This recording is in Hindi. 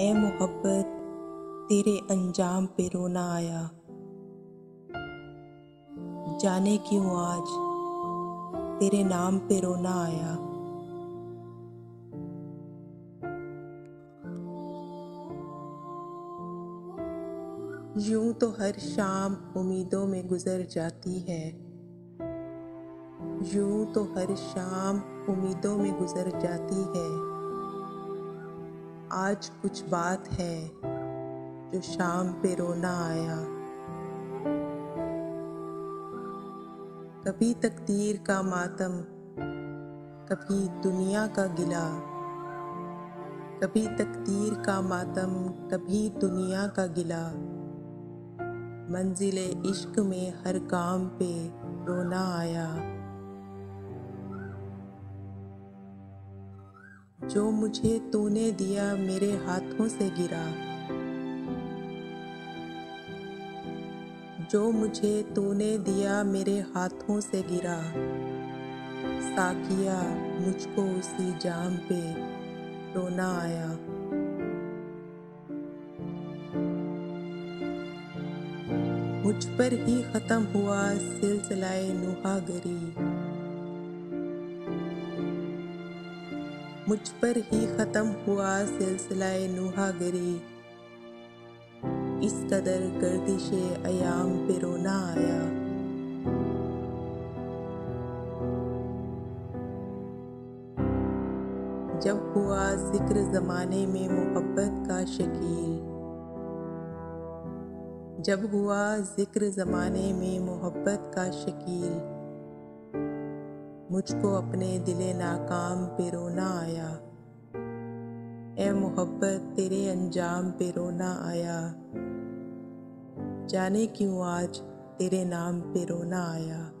ए मोहब्बत, तेरे अंजाम पे रोना आया। जाने क्यों आज तेरे नाम पे रोना आया? यूँ तो हर शाम उम्मीदों में गुजर जाती है। यूँ तो हर शाम उम्मीदों में गुजर जाती है। आज कुछ बात है जो शाम पे रोना आया। कभी तकदीर का मातम, कभी दुनिया का गिला। कभी तकदीर का मातम, कभी दुनिया का गिला। मंजिल इश्क में हर काम पे रोना आया। जो मुझे तूने दिया मेरे हाथों से गिरा। जो मुझे तूने दिया मेरे हाथों से गिरा। साकिया मुझको उसी जाम पे रोना आया। मुझ पर ही ख़त्म हुआ सिलसिलाए नुहागरी। मुझ पर ही ख़त्म हुआ सिलसिला नुहागरी। इस कदर गर्दिश अयाम पे रोना आया। जब हुआ ज़िक्र ज़माने में मोहब्बत का शकील। जब हुआ ज़िक्र ज़माने में मोहब्बत का शकील। मुझको अपने दिले नाकाम पे रोना आया। ए मोहब्बत, तेरे अंजाम पे रोना आया। जाने क्यों आज तेरे नाम पे रोना आया?